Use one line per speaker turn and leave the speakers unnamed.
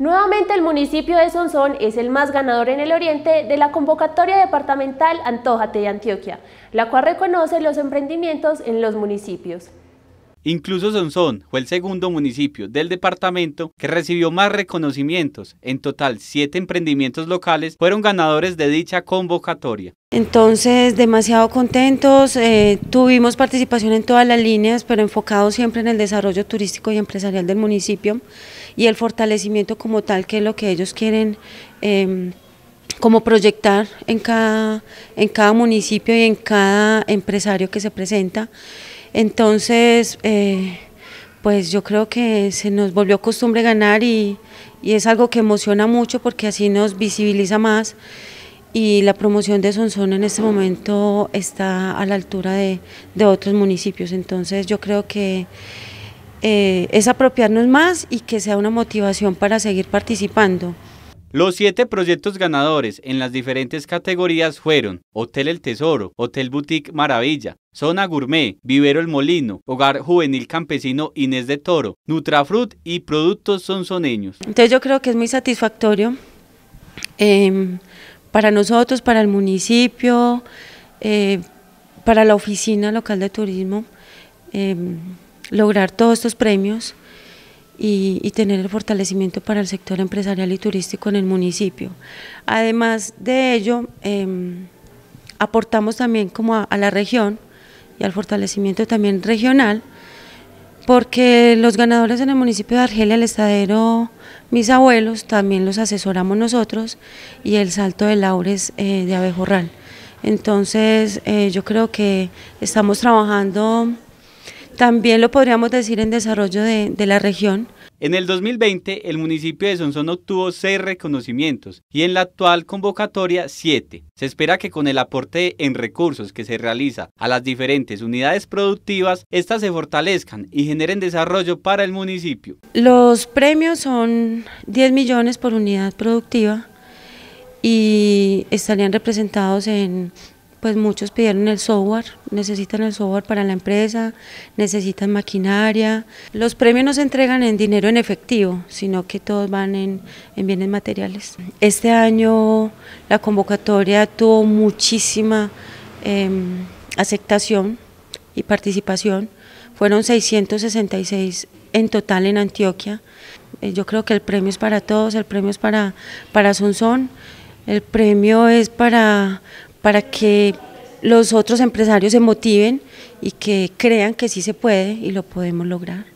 Nuevamente el municipio de Sonsón es el más ganador en el oriente de la convocatoria departamental Antójate de Antioquia, la cual reconoce los emprendimientos en los municipios.
Incluso Sonsón fue el segundo municipio del departamento que recibió más reconocimientos. En total, siete emprendimientos locales fueron ganadores de dicha convocatoria.
Entonces, demasiado contentos, eh, tuvimos participación en todas las líneas, pero enfocados siempre en el desarrollo turístico y empresarial del municipio y el fortalecimiento como tal, que es lo que ellos quieren. Em, como proyectar en cada, en cada municipio y en cada empresario que se presenta. Entonces, eh, pues yo creo que se nos volvió costumbre ganar y, es algo que emociona mucho porque así nos visibiliza más y la promoción de Sonsón en este momento está a la altura de, otros municipios. Entonces yo creo que eh, es apropiarnos más y que sea una motivación para seguir participando.
Los siete proyectos ganadores en las diferentes categorías fueron Hotel El Tesoro, Hotel Boutique Maravilla, Zona Gourmet, Vivero El Molino, Hogar Juvenil Campesino Inés de Toro, Nutrafruit y Productos Sonsoneños.
Entonces yo creo que es muy satisfactorio em, para nosotros, para el municipio, eh, para la oficina local de turismo, em, lograr todos estos premios y, tener el fortalecimiento para el sector empresarial y turístico en el municipio. Además de ello, em, aportamos también como a, la región y al fortalecimiento también regional, porque los ganadores en el municipio de Argelia, el estadero, mis abuelos, también los asesoramos nosotros, y el salto de laures eh, de Abejorral. Entonces, eh, yo creo que estamos trabajando también lo podríamos decir en desarrollo de, la región.
En el 2020, el municipio de Sonsón obtuvo seis reconocimientos y en la actual convocatoria siete. Se espera que con el aporte en recursos que se realiza a las diferentes unidades productivas, éstas se fortalezcan y generen desarrollo para el municipio.
Los premios son 10 millones por unidad productiva y estarían representados en pues muchos pidieron el software, necesitan el software para la empresa, necesitan maquinaria. Los premios no se entregan en dinero en efectivo, sino que todos van en, bienes materiales. Este año la convocatoria tuvo muchísima em, aceptación y participación. Fueron 666 en total en Antioquia. Eh, yo creo que el premio es para todos, el premio es para, para Sonsón, el premio es para para que los otros empresarios se motiven y que crean que sí se puede y lo podemos lograr.